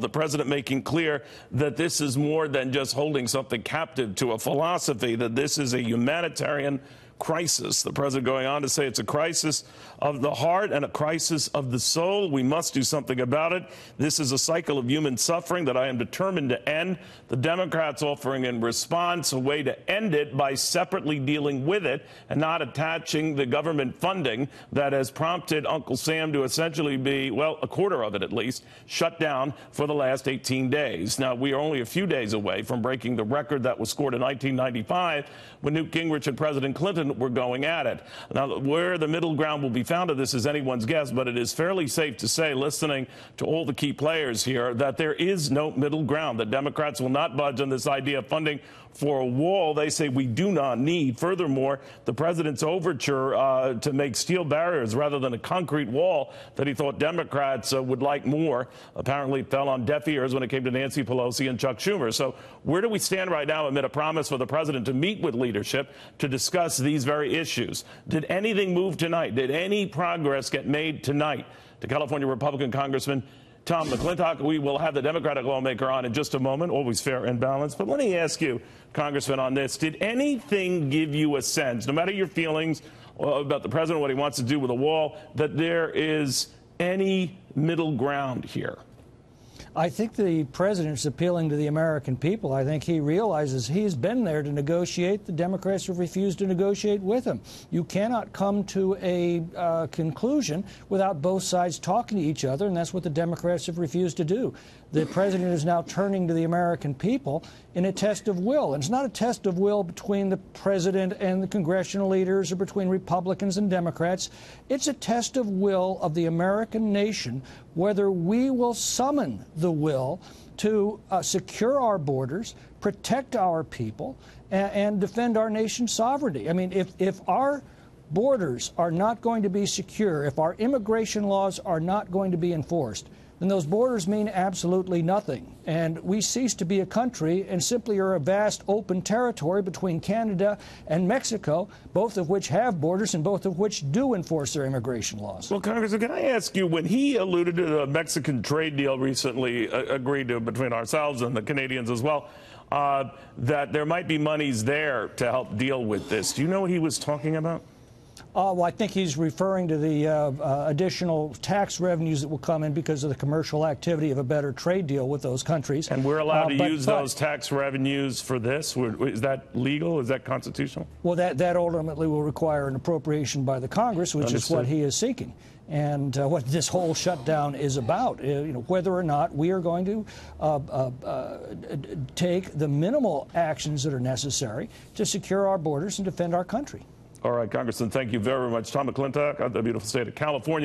The president making clear that this is more than just holding something captive to a philosophy, that this is a humanitarian crisis. The president going on to say it's a crisis of the heart and a crisis of the soul. We must do something about it. This is a cycle of human suffering that I am determined to end. The Democrats offering in response a way to end it by separately dealing with it and not attaching the government funding that has prompted Uncle Sam to essentially be, well, a quarter of it at least, shut down for the last 18 days. Now, we are only a few days away from breaking the record that was scored in 1995 when Newt Gingrich and President Clinton we're going at it. Now, where the middle ground will be found of this is anyone's guess, but it is fairly safe to say, listening to all the key players here, that there is no middle ground. The Democrats will not budge on this idea of funding for a wall they say we do not need. Furthermore, the president's overture uh, to make steel barriers rather than a concrete wall that he thought Democrats uh, would like more apparently fell on deaf ears when it came to Nancy Pelosi and Chuck Schumer. So, where do we stand right now amid a promise for the president to meet with leadership to discuss these very issues? Did anything move tonight? Did any progress get made tonight? To California Republican Congressman Tom McClintock. We will have the Democratic lawmaker on in just a moment, always fair and balanced. But let me ask you, Congressman, on this. Did anything give you a sense, no matter your feelings about the president, what he wants to do with the wall, that there is any middle ground here? I think the president's appealing to the American people. I think he realizes he's been there to negotiate. The Democrats have refused to negotiate with him. You cannot come to a uh, conclusion without both sides talking to each other, and that's what the Democrats have refused to do. The president is now turning to the American people in a test of will. And it's not a test of will between the president and the congressional leaders or between Republicans and Democrats. It's a test of will of the American nation whether we will summon the will to uh, secure our borders, protect our people, and, and defend our nation's sovereignty. I mean, if, if our borders are not going to be secure, if our immigration laws are not going to be enforced, then those borders mean absolutely nothing. And we cease to be a country and simply are a vast open territory between Canada and Mexico, both of which have borders and both of which do enforce their immigration laws. Well, Congressman, can I ask you, when he alluded to the Mexican trade deal recently uh, agreed to between ourselves and the Canadians as well, uh, that there might be monies there to help deal with this, do you know what he was talking about? Uh, well, I think he's referring to the uh, uh, additional tax revenues that will come in because of the commercial activity of a better trade deal with those countries. And we're allowed uh, to but, use but, those tax revenues for this? Is that legal? Is that constitutional? Well, that, that ultimately will require an appropriation by the Congress, which Understood. is what he is seeking. And uh, what this whole shutdown is about, uh, you know, whether or not we are going to take the minimal actions that are necessary to secure our borders and defend our country. All right, Congressman, thank you very much. Tom McClintock, out the beautiful state of California.